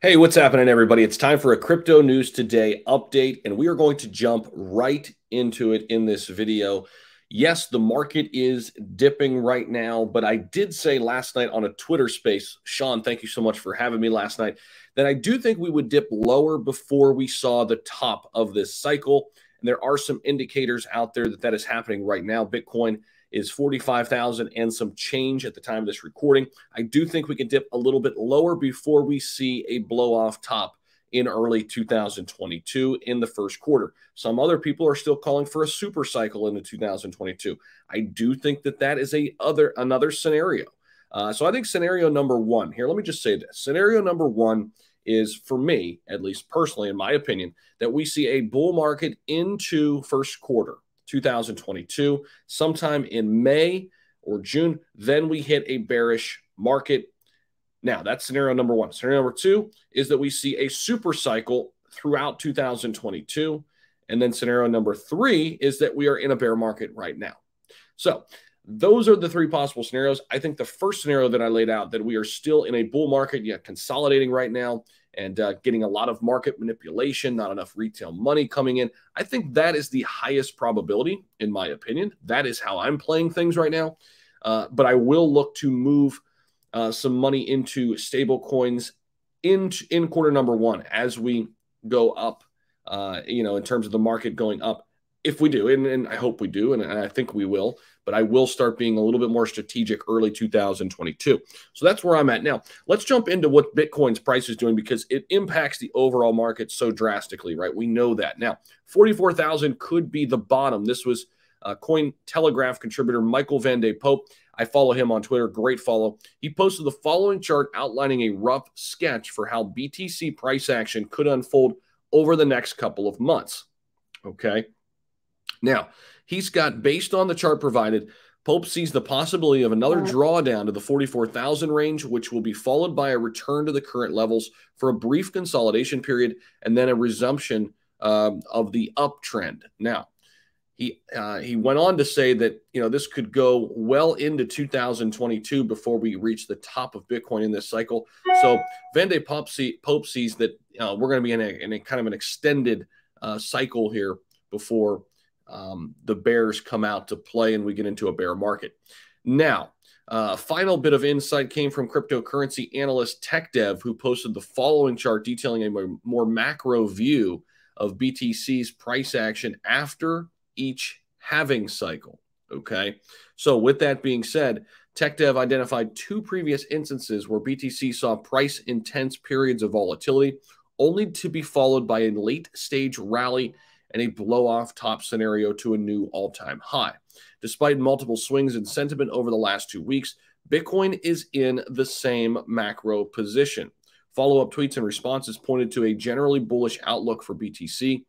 Hey, what's happening, everybody? It's time for a Crypto News Today update, and we are going to jump right into it in this video. Yes, the market is dipping right now, but I did say last night on a Twitter space, Sean, thank you so much for having me last night, that I do think we would dip lower before we saw the top of this cycle. And there are some indicators out there that that is happening right now. Bitcoin is 45,000 and some change at the time of this recording. I do think we can dip a little bit lower before we see a blow off top in early 2022 in the first quarter. Some other people are still calling for a super cycle into 2022. I do think that that is a other another scenario. Uh, so I think scenario number one here. Let me just say this: scenario number one is for me, at least personally, in my opinion, that we see a bull market into first quarter. 2022, sometime in May or June. Then we hit a bearish market. Now, that's scenario number one. Scenario number two is that we see a super cycle throughout 2022. And then scenario number three is that we are in a bear market right now. So, those are the three possible scenarios. I think the first scenario that I laid out that we are still in a bull market, yet consolidating right now, and uh, getting a lot of market manipulation, not enough retail money coming in. I think that is the highest probability, in my opinion. That is how I'm playing things right now. Uh, but I will look to move uh, some money into stable coins in, in quarter number one as we go up, uh, you know, in terms of the market going up if we do, and, and I hope we do, and, I think we will, but I will start being a little bit more strategic early 2022. So that's where I'm at now. Let's jump into what Bitcoin's price is doing because it impacts the overall market so drastically, right? We know that. Now, 44,000 could be the bottom. This was uh, Coin Telegraph contributor Michael Van de Poppe. I follow him on Twitter. Great follow. He posted the following chart outlining a rough sketch for how BTC price action could unfold over the next couple of months. Okay. Now, he's got, based on the chart provided, Poppe sees the possibility of another drawdown to the 44,000 range, which will be followed by a return to the current levels for a brief consolidation period and then a resumption um, of the uptrend. Now, he uh, he went on to say that you know this could go well into 2022 before we reach the top of Bitcoin in this cycle. So Van de Poppe, see, Poppe sees that uh, we're going to be in a, in a, kind of an extended uh, cycle here before um, the bears come out to play and we get into a bear market. Now, uh, final bit of insight came from cryptocurrency analyst TechDev, who posted the following chart detailing a more, macro view of BTC's price action after each halving cycle. Okay. So, with that being said, TechDev identified two previous instances where BTC saw price intense periods of volatility, only to be followed by a late stage rally and a blow off top scenario to a new all time high. Despite multiple swings in sentiment over the last two weeks, Bitcoin is in the same macro position. Follow up tweets and responses pointed to a generally bullish outlook for BTC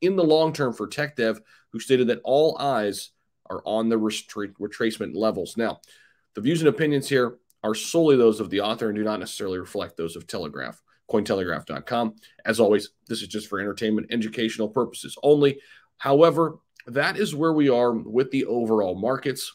in the long term for TechDev, who stated that all eyes are on the retracement levels. Now, the views and opinions here are solely those of the author and do not necessarily reflect those of Telegraph. Cointelegraph.com. As always, this is just for entertainment, educational purposes only. However, that is where we are with the overall markets.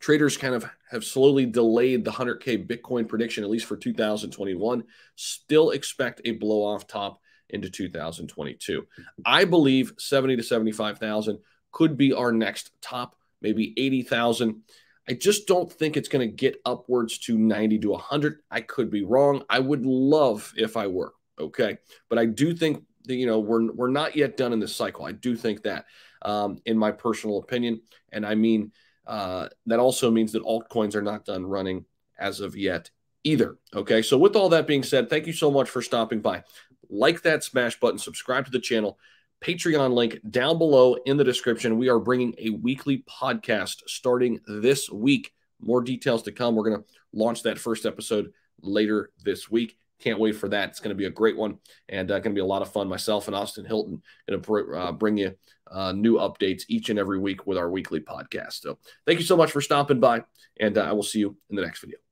Traders kind of have slowly delayed the 100K Bitcoin prediction, at least for 2021. Still expect a blow off top into 2022. I believe 70 to 75,000 could be our next top, maybe 80,000. I just don't think it's going to get upwards to 90 to 100. I could be wrong. I would love if I were. Okay. But I do think that, you know, we're, we're not yet done in this cycle. I do think that, um, in my personal opinion. And I mean, uh, that also means that altcoins are not done running as of yet either. Okay. So, with all that being said, thank you so much for stopping by. Like that smash button, subscribe to the channel. Patreon link down below in the description. We are bringing a weekly podcast starting this week. More details to come. We're going to launch that first episode later this week. Can't wait for that. It's going to be a great one and uh, going to be a lot of fun. Myself and Austin Hilton going to uh, bring you uh, new updates each and every week with our weekly podcast. So thank you so much for stopping by, and uh, I will see you in the next video.